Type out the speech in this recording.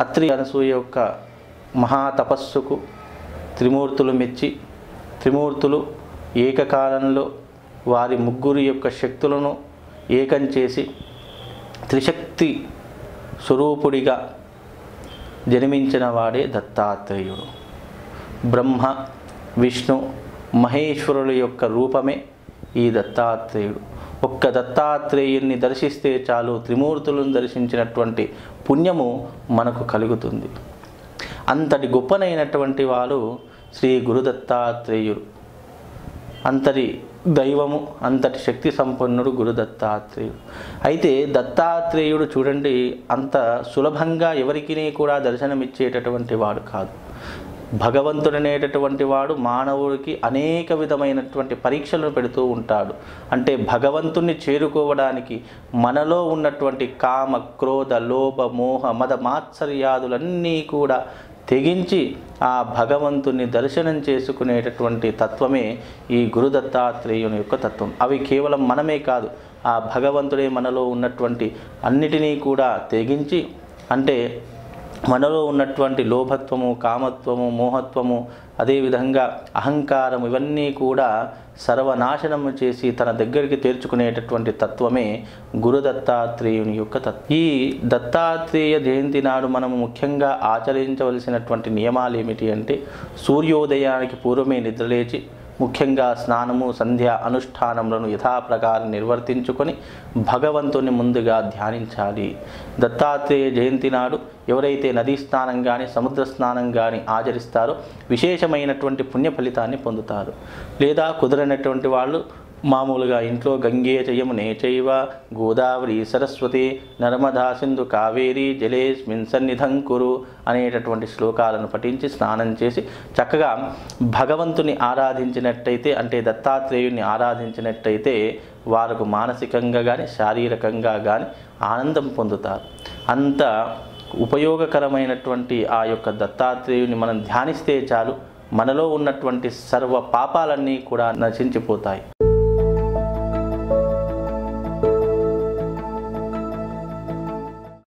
అత్రి అనసూయ యొక్క మహాతపస్సుకు త్రిమూర్తులు మెచ్చి త్రిమూర్తులు ఏకకాలంలో వారి ముగ్గురి యొక్క శక్తులను ఏకం చేసి త్రిశక్తి స్వరూపుడిగా జన్మించిన వాడే దత్తాత్రేయుడు. బ్రహ్మ విష్ణు మహేశ్వరుల యొక్క రూపమే ఈ దత్తాత్రేయుడు. ఒక్క దత్తాత్రేయుని దర్శిస్తే చాలు త్రిమూర్తులను దర్శించినటువంటి పుణ్యము మనకు కలుగుతుంది. అంతటి గొప్పనైనటువంటి వారు శ్రీ గురు దత్తాత్రేయుడు అంతటి దైవము అంతటి శక్తి సంపన్నుడు గురు దత్తాత్రేయుడు అయితే దత్తాత్రేయుడు చూడండి అంత సులభంగా ఎవరికి కూడా దర్శనమిచ్చేటటువంటి వాడు కాదు. భగవంతుడనేటటువంటి వాడు మానవుడికి అనేక విధమైనటువంటి పరీక్షలను పెడుతూ ఉంటాడు. అంటే భగవంతుణ్ణి చేరుకోవడానికి మనలో ఉన్నటువంటి కామ క్రోధ లోభ మోహ మద మాత్సర్యాదులన్నీ కూడా తెగించి ఆ భగవంతుని దర్శనం చేసుకునేటటువంటి తత్వమే ఈ గురుదత్తాత్రేయుని యొక్క తత్వం. అవి కేవలం మనమే కాదు ఆ భగవంతుడే మనలో ఉన్నటువంటి అన్నిటినీ కూడా తెగించి అంటే మనలో ఉన్నటువంటి లోభత్వము కామత్వము మోహత్వము అదేవిధంగా అహంకారం ఇవన్నీ కూడా సర్వనాశనము చేసి తన దగ్గరికి తీర్చుకునేటటువంటి తత్వమే గురు దత్తాత్రేయుని యొక్క తత్వం ఈ దత్తాత్రేయ జయంతి నాడు మనము ముఖ్యంగా ఆచరించవలసినటువంటి నియమాలు ఏమిటి అంటే సూర్యోదయానికి పూర్వమే నిద్రలేచి ముఖ్యంగా స్నానము సంధ్య అనుష్ఠానములను యథాప్రకారం నిర్వర్తించుకొని భగవంతుని ముందుగా ధ్యానించాలి. దత్తాత్రేయ జయంతి నాడు ఎవరైతే నదీ స్నానం కానీ సముద్ర స్నానం కానీ ఆచరిస్తారో విశేషమైనటువంటి పుణ్య ఫలితాన్ని పొందుతారు. లేదా కుదరనటువంటి వాళ్ళు మామూలుగా ఇంట్లో గంగే చయమునే చైవ గోదావరి సరస్వతి నర్మదా సింధు కావేరి జలేస్మిన్ సన్నిధం కురు అనేటటువంటి శ్లోకాలను పఠించి స్నానం చేసి చక్కగా భగవంతుని ఆరాధించినట్టయితే అంటే దత్తాత్రేయుని ఆరాధించినట్టయితే వారికి మానసికంగా కానీ శారీరకంగా కానీ ఆనందం పొందుతారు. అంత ఉపయోగకరమైనటువంటి ఆ యొక్క దత్తాత్రేయుని మనం ధ్యానిస్తే చాలు. మనలో ఉన్నటువంటి సర్వ పాపాలన్నీ కూడా నశించిపోతాయి.